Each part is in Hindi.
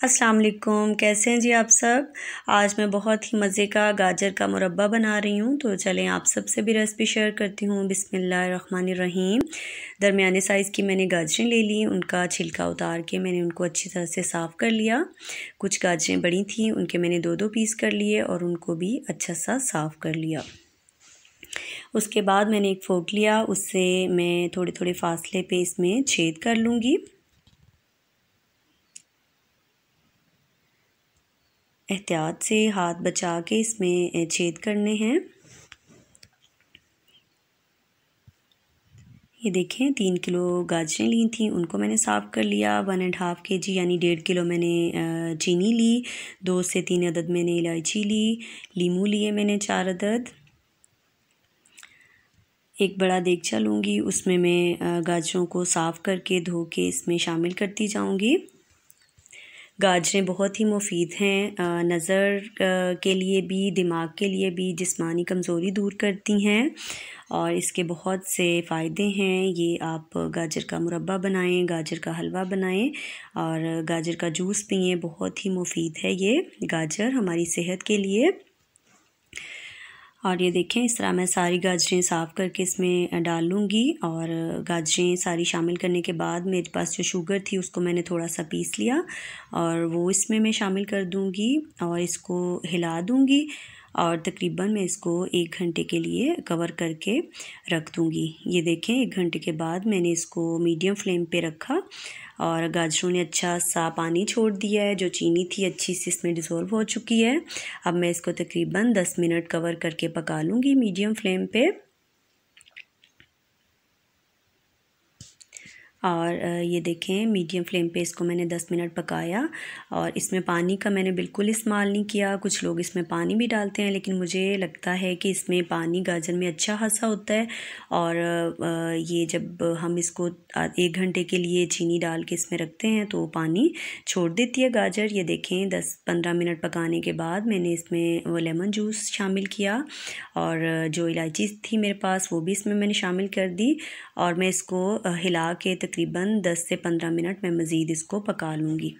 अस्सलाम वालेकुम कैसे हैं जी आप सब? आज मैं बहुत ही मज़े का गाजर का मुरब्बा बना रही हूँ तो चलें आप सबसे भी रेसिपी शेयर करती हूँ। बिस्मिल्लाहिर्रहमानिर्रहीम। दरमियाने साइज़ की मैंने गाजरें ले ली, उनका छिलका उतार के मैंने उनको अच्छी तरह से साफ़ कर लिया। कुछ गाजरें बड़ी थी, उनके मैंने दो दो पीस कर लिए और उनको भी अच्छा सा साफ़ कर लिया। उसके बाद मैंने एक फोक लिया, उससे मैं थोड़े थोड़े फासले पे इसमें छेद कर लूँगी। एहतियात से हाथ बचा के इसमें छेद करने हैं। ये देखें, तीन किलो गाजरें ली थी, उनको मैंने साफ़ कर लिया। वन एंड हाफ़ के जी यानी डेढ़ किलो मैंने चीनी ली। दो से तीन अदद मैंने इलायची ली। लीमू लिए मैंने चार अदद। एक बड़ा देगचा लूँगी, उसमें मैं गाजरों को साफ़ करके धो के इसमें शामिल करती जाऊँगी। गाजरें बहुत ही मुफीद हैं नज़र के लिए भी, दिमाग के लिए भी जिस्मानी कमज़ोरी दूर करती हैं और इसके बहुत से फ़ायदे हैं। ये आप गाजर का मुरबा बनाएँ, गाजर का हलवा बनाएँ और गाजर का जूस पिए, बहुत ही मुफीद है ये। गाजर हमारी सेहत के लिए और ये देखें, इस तरह मैं सारी गाजरें साफ़ करके इसमें डाल लूँगी और गाजरें सारी शामिल करने के बाद मेरे पास जो शुगर थी उसको मैंने थोड़ा सा पीस लिया और वो इसमें मैं शामिल कर दूँगी और इसको हिला दूँगी। और तकरीबन मैं इसको एक घंटे के लिए कवर करके रख दूँगी। ये देखें, एक घंटे के बाद मैंने इसको मीडियम फ्लेम पे रखा और गाजरों ने अच्छा सा पानी छोड़ दिया है, जो चीनी थी अच्छी सी इसमें डिज़ोल्व हो चुकी है। अब मैं इसको तकरीबन दस मिनट कवर करके पका लूँगी मीडियम फ्लेम पे। और ये देखें मीडियम फ्लेम पे इसको मैंने 10 मिनट पकाया और इसमें पानी का मैंने बिल्कुल इस्तेमाल नहीं किया। कुछ लोग इसमें पानी भी डालते हैं, लेकिन मुझे लगता है कि इसमें पानी गाजर में अच्छा खासा होता है और ये जब हम इसको एक घंटे के लिए चीनी डाल के इसमें रखते हैं तो पानी छोड़ देती है गाजर। ये देखें, दस पंद्रह मिनट पकाने के बाद मैंने इसमें वो लेमन जूस शामिल किया और, जो इलायची थी मेरे पास, वो भी इसमें मैंने शामिल कर दी और मैं इसको हिला के तकरीबन 10 से 15 मिनट में मज़ीद इसको पका लूँगी।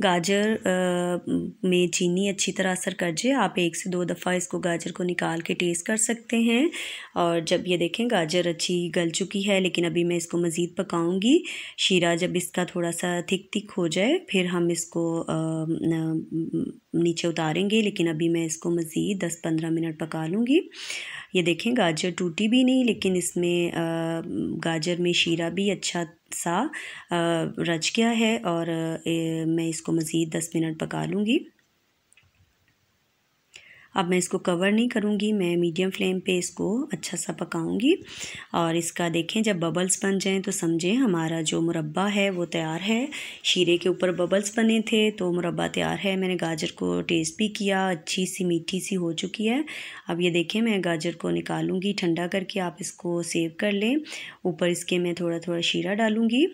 गाजर आ, में चीनी अच्छी तरह असर कर जाए आप एक से दो दफ़ा इसको गाजर को निकाल के टेस्ट कर सकते हैं। और जब ये देखें गाजर अच्छी गल चुकी है लेकिन अभी मैं इसको मज़ीद पकाऊँगी। शीरा जब इसका थोड़ा सा थिक थिक हो जाए फिर हम इसको आ, नीचे उतारेंगे लेकिन अभी मैं इसको मज़ीद दस पंद्रह मिनट पका लूँगी। ये देखें, गाजर टूटी भी नहीं, लेकिन इसमें गाजर में शीरा भी अच्छा सा रच गया है और मैं इसको मज़ीद दस मिनट पका लूँगी। अब मैं इसको कवर नहीं करूँगी, मैं मीडियम फ्लेम पे इसको अच्छा सा पकाऊँगी। और इसका देखें, जब बबल्स बन जाएँ तो समझें, हमारा जो मुरब्बा है वो तैयार है। शीरे के ऊपर बबल्स बने थे तो मुरब्बा तैयार है। मैंने गाजर को टेस्ट भी किया, अच्छी सी, मीठी सी हो चुकी है। अब ये देखें, मैं गाजर को निकालूँगी, ठंडा करके आप इसको सेव कर लें। ऊपर इसके मैं थोड़ा थोड़ा शीरा डालूँगी।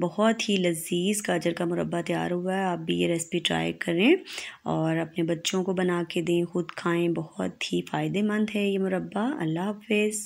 बहुत ही लजीज गाजर का मुरब्बा तैयार हुआ है, आप भी ये रेसिपी ट्राई करें। और अपने बच्चों को बना के दें, खुद खाएँ बहुत ही फ़ायदेमंद है ये मुरब्बा। अल्लाह हाफिज़।